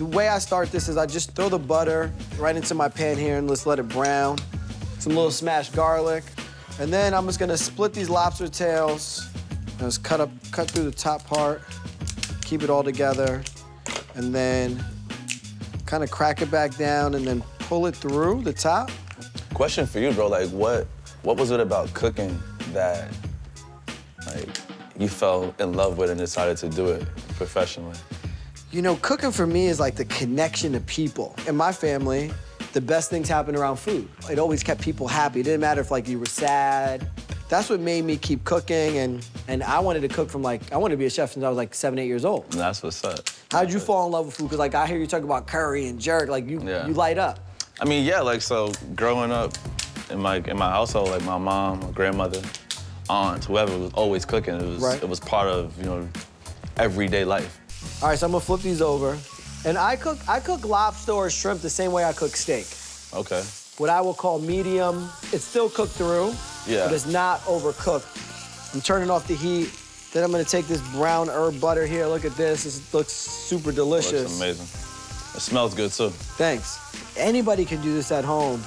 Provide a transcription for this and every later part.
The way I start this is I just throw the butter right into my pan here and let's let it brown. Some little smashed garlic. And then I'm just gonna split these lobster tails and just cut up, cut through the top part, keep it all together, and then kind of crack it back down and then pull it through the top. Question for you, bro. Like, what what was it about cooking that like you fell in love with and decided to do it professionally? You know, cooking for me is like the connection to people. In my family, the best things happen around food. It always kept people happy. It didn't matter if like you were sad. That's what made me keep cooking and and I wanted to cook from like I wanted to be a chef since I was like seven, eight years old. That's what's up. How did you fall in love with food? Because like I hear you talk about curry and jerk, like you Yeah. you light up. I mean, yeah, like so growing up in my in my household, like my mom, my grandmother, aunt, whoever was always cooking. It was Right. it was part of, you know, everyday life. All right, so I'm gonna flip these over. And I cook I cook lobster or shrimp the same way I cook steak. Okay. What I will call medium. It's still cooked through, Yeah. but it's not overcooked. I'm turning off the heat. Then I'm gonna take this brown herb butter here. Look at this. This looks super delicious. Looks amazing. It smells good too. Thanks. Anybody can do this at home.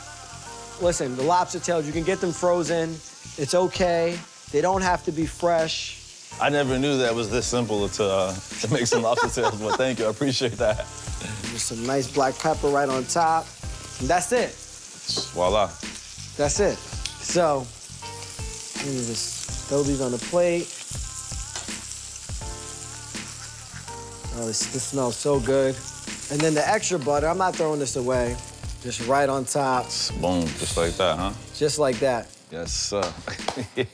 Listen, the lobster tails, you can get them frozen. It's okay. They don't have to be fresh. I never knew that was this simple to uh, to make some lobster tails, but thank you. I appreciate that. Just some nice black pepper right on top. And that's it. Voila. That's it. So, let me just throw these on the plate. Oh, this, this smells so good. And then the extra butter, I'm not throwing this away. Just right on top, Boom, just like that, huh? just like that. Yes, sir.